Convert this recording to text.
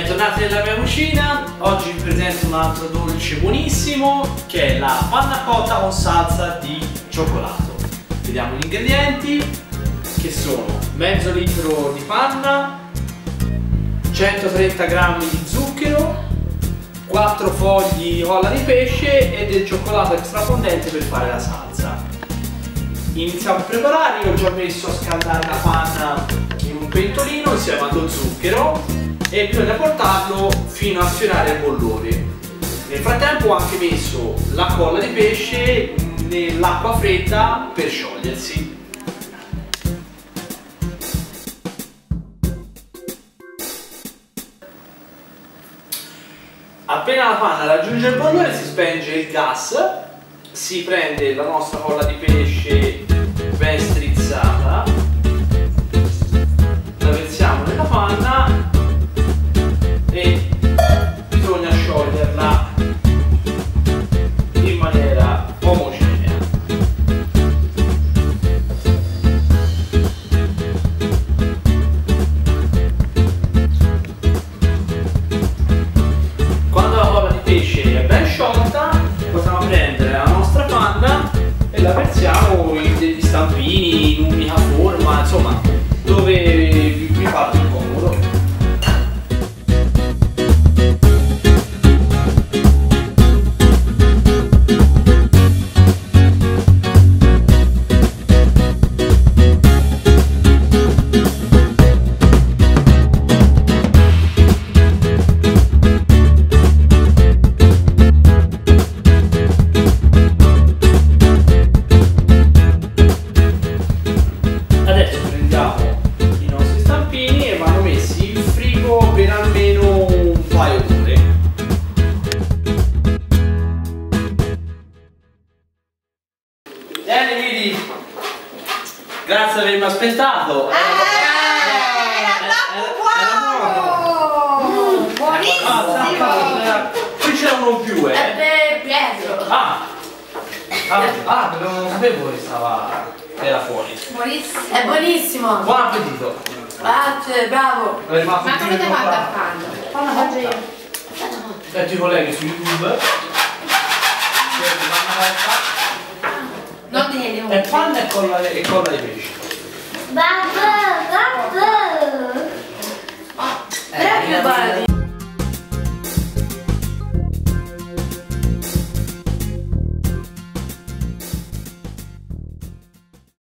Bentornati nella mia cucina, oggi vi presento un altro dolce buonissimo che è la panna cotta con salsa di cioccolato. Vediamo gli ingredienti che sono mezzo litro di panna, 130 g di zucchero, 4 fogli di colla di pesce e del cioccolato extrafondente per fare la salsa. Iniziamo a preparare, io ho già messo a scaldare la panna in un pentolino insieme allo zucchero e bisogna portarlo fino a sfiorare il bollore. Nel frattempo ho anche messo la colla di pesce nell'acqua fredda per sciogliersi. Appena la panna raggiunge il bollore si spenge il gas, si prende la nostra colla di pesce ben strizzata, in per almeno un paio d'ore. Bene, vedi? Grazie per avermi aspettato. Eh, era troppo buono! Buonissimo! Qui c'è uno in più, È eh. per Pietro! Ah! Ah, ah, non sapevo che stava... era fuori. Buonissimo! È buonissimo! Buon appetito! Grazie, bravo! Ma come ti filo fate a farlo? Fallo faccio io. Senti i colleghi su YouTube. Non devi E panna e colla, e colla di pesce. Babbo!